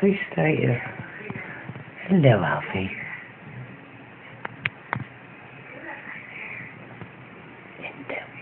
Please stay here. Hello, Alfie. Hello.